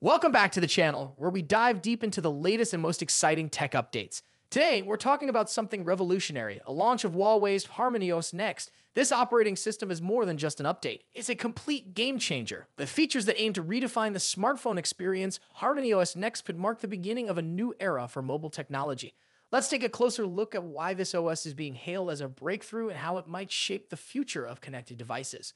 Welcome back to the channel, where we dive deep into the latest and most exciting tech updates. Today, we're talking about something revolutionary, a launch of Huawei's HarmonyOS Next. This operating system is more than just an update. It's a complete game changer. The features that aim to redefine the smartphone experience, HarmonyOS Next could mark the beginning of a new era for mobile technology. Let's take a closer look at why this OS is being hailed as a breakthrough and how it might shape the future of connected devices.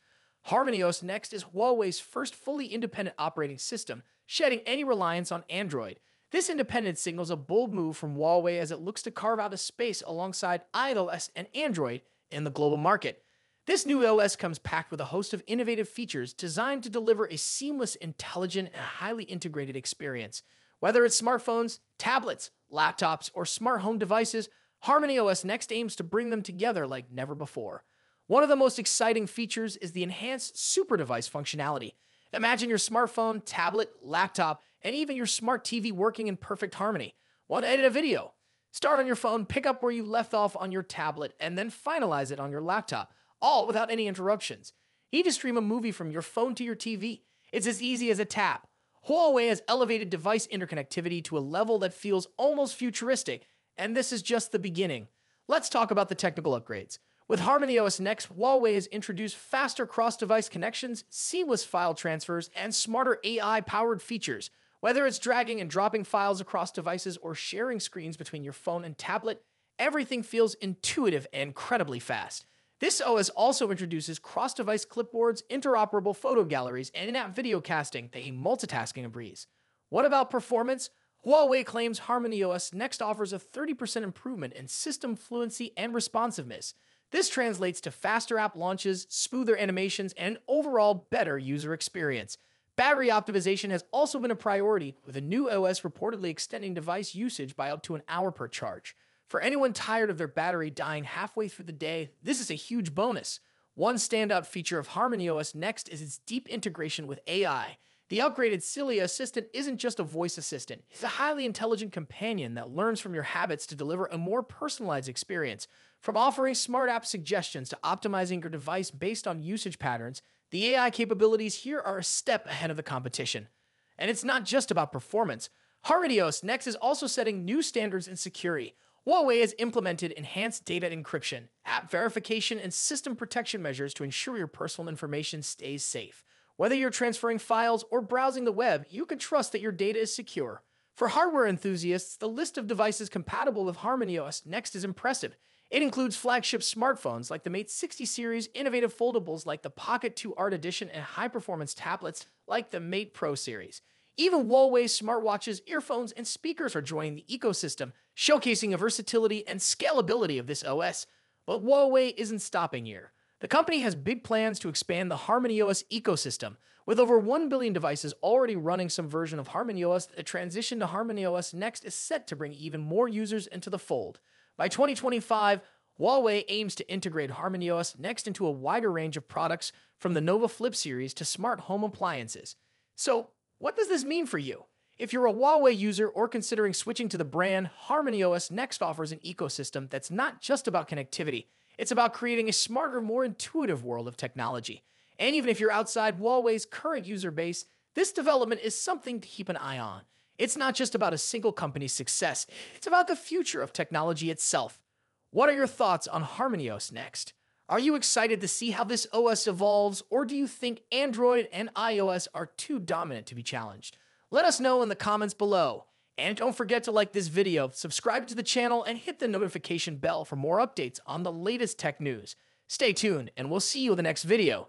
HarmonyOS Next is Huawei's first fully independent operating system, shedding any reliance on Android. This independence signals a bold move from Huawei as it looks to carve out a space alongside iOS and Android in the global market. This new OS comes packed with a host of innovative features designed to deliver a seamless, intelligent, and highly integrated experience. Whether it's smartphones, tablets, laptops, or smart home devices, HarmonyOS Next aims to bring them together like never before. One of the most exciting features is the enhanced super device functionality. Imagine your smartphone, tablet, laptop, and even your smart TV working in perfect harmony. Want to edit a video? Start on your phone, pick up where you left off on your tablet, and then finalize it on your laptop, all without any interruptions. Need to stream a movie from your phone to your TV? It's as easy as a tap. Huawei has elevated device interconnectivity to a level that feels almost futuristic, and this is just the beginning. Let's talk about the technical upgrades. With HarmonyOS Next, Huawei has introduced faster cross-device connections, seamless file transfers, and smarter AI-powered features. Whether it's dragging and dropping files across devices or sharing screens between your phone and tablet, everything feels intuitive and incredibly fast. This OS also introduces cross-device clipboards, interoperable photo galleries, and in-app video casting, making multitasking a breeze. What about performance? Huawei claims HarmonyOS Next offers a 30% improvement in system fluency and responsiveness. This translates to faster app launches, smoother animations, and overall better user experience. Battery optimization has also been a priority, with a new OS reportedly extending device usage by up to an hour per charge. For anyone tired of their battery dying halfway through the day, this is a huge bonus. One standout feature of Harmony OS Next is its deep integration with AI. The upgraded Celia assistant isn't just a voice assistant, it's a highly intelligent companion that learns from your habits to deliver a more personalized experience. From offering smart app suggestions to optimizing your device based on usage patterns, the AI capabilities here are a step ahead of the competition. And it's not just about performance. HarmonyOS Next is also setting new standards in security. Huawei has implemented enhanced data encryption, app verification, and system protection measures to ensure your personal information stays safe. Whether you're transferring files or browsing the web, you can trust that your data is secure. For hardware enthusiasts, the list of devices compatible with HarmonyOS Next is impressive. It includes flagship smartphones like the Mate 60 series, innovative foldables like the Pocket 2 Art Edition, and high performance tablets like the Mate Pro series. Even Huawei smartwatches, earphones, and speakers are joining the ecosystem, showcasing the versatility and scalability of this OS. But Huawei isn't stopping here. The company has big plans to expand the HarmonyOS ecosystem. With over 1 billion devices already running some version of HarmonyOS, the transition to HarmonyOS Next is set to bring even more users into the fold. By 2025, Huawei aims to integrate HarmonyOS Next into a wider range of products from the Nova Flip series to smart home appliances. So, what does this mean for you? If you're a Huawei user or considering switching to the brand, HarmonyOS Next offers an ecosystem that's not just about connectivity. It's about creating a smarter, more intuitive world of technology. And even if you're outside Huawei's current user base, this development is something to keep an eye on. It's not just about a single company's success, it's about the future of technology itself. What are your thoughts on HarmonyOS next? Are you excited to see how this OS evolves, or do you think Android and iOS are too dominant to be challenged? Let us know in the comments below. And don't forget to like this video, subscribe to the channel, and hit the notification bell for more updates on the latest tech news. Stay tuned, and we'll see you in the next video.